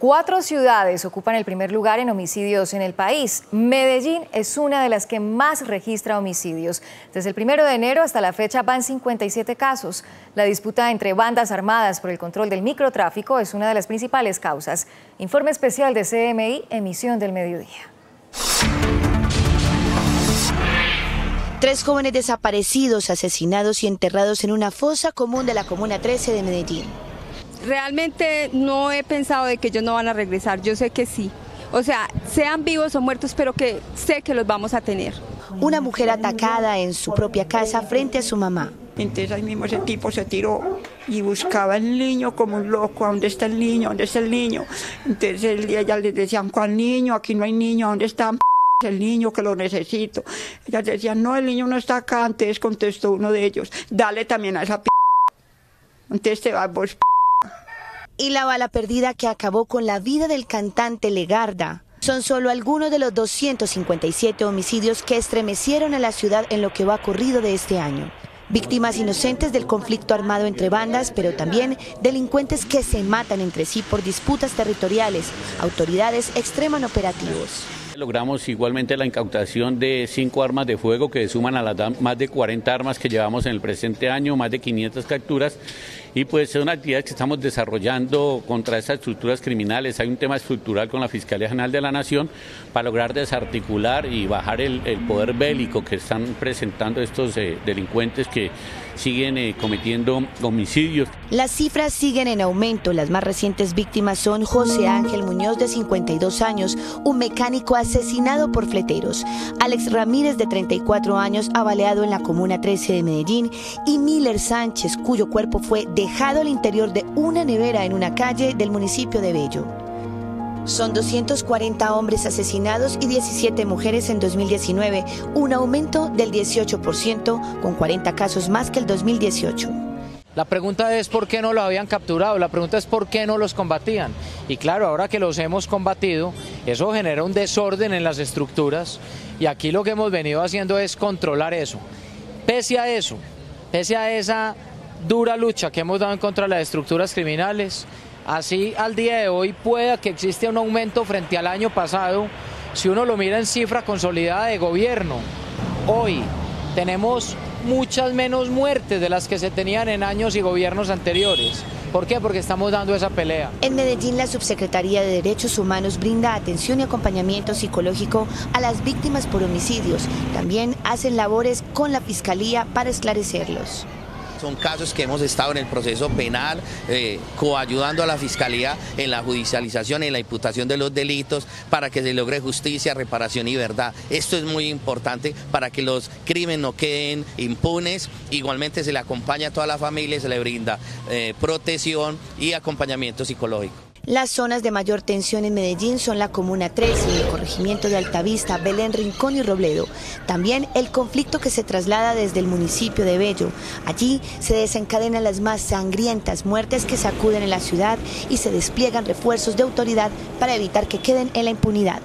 Cuatro ciudades ocupan el primer lugar en homicidios en el país. Medellín es una de las que más registra homicidios. Desde el primero de enero hasta la fecha van 57 casos. La disputa entre bandas armadas por el control del microtráfico es una de las principales causas. Informe especial de CMI, emisión del mediodía. Tres jóvenes desaparecidos, asesinados y enterrados en una fosa común de la Comuna 13 de Medellín realmente no he pensado de que ellos no van a regresar, yo sé que sí. O sea, sean vivos o muertos, pero que sé que los vamos a tener. Una mujer atacada en su propia casa frente a su mamá. Entonces ahí mismo ese tipo se tiró y buscaba al niño como un loco, ¿dónde está el niño? ¿Dónde está el niño? Entonces ella les decían, ¿cuál niño? Aquí no hay niño, ¿dónde está el niño que lo necesito? Ellas decían, no, el niño no está acá. Entonces contestó uno de ellos, dale también a esa p. Entonces te vas vos y la bala perdida que acabó con la vida del cantante Legarda. Son solo algunos de los 257 homicidios que estremecieron a la ciudad en lo que va ocurrido de este año. Víctimas inocentes del conflicto armado entre bandas, pero también delincuentes que se matan entre sí por disputas territoriales. Autoridades extreman operativos. Logramos igualmente la incautación de cinco armas de fuego que suman a las más de 40 armas que llevamos en el presente año, más de 500 capturas. Y pues es una actividad que estamos desarrollando contra esas estructuras criminales. Hay un tema estructural con la Fiscalía General de la Nación para lograr desarticular y bajar el, poder bélico que están presentando estos eh, delincuentes que siguen eh, cometiendo homicidios. Las cifras siguen en aumento. Las más recientes víctimas son José Ángel Muñoz, de 52 años, un mecánico asesinado por fleteros, Alex Ramírez, de 34 años, abaleado en la Comuna 13 de Medellín, y Miller Sánchez, cuyo cuerpo fue dejado al interior de una nevera en una calle del municipio de Bello. Son 240 hombres asesinados y 17 mujeres en 2019, un aumento del 18%, con 40 casos más que el 2018. La pregunta es por qué no lo habían capturado, la pregunta es por qué no los combatían. Y claro, ahora que los hemos combatido, eso genera un desorden en las estructuras y aquí lo que hemos venido haciendo es controlar eso. Pese a eso, pese a esa dura lucha que hemos dado en contra las estructuras criminales, Así al día de hoy pueda que existe un aumento frente al año pasado, si uno lo mira en cifra consolidada de gobierno. Hoy tenemos muchas menos muertes de las que se tenían en años y gobiernos anteriores. ¿Por qué? Porque estamos dando esa pelea. En Medellín, la Subsecretaría de Derechos Humanos brinda atención y acompañamiento psicológico a las víctimas por homicidios. También hacen labores con la Fiscalía para esclarecerlos. Son casos que hemos estado en el proceso penal, eh, coayudando a la Fiscalía en la judicialización, en la imputación de los delitos, para que se logre justicia, reparación y verdad. Esto es muy importante para que los crímenes no queden impunes. Igualmente se le acompaña a toda la familia, se le brinda eh, protección y acompañamiento psicológico. Las zonas de mayor tensión en Medellín son la Comuna 13, el corregimiento de Altavista, Belén, Rincón y Robledo. También el conflicto que se traslada desde el municipio de Bello. Allí se desencadenan las más sangrientas muertes que sacuden en la ciudad y se despliegan refuerzos de autoridad para evitar que queden en la impunidad.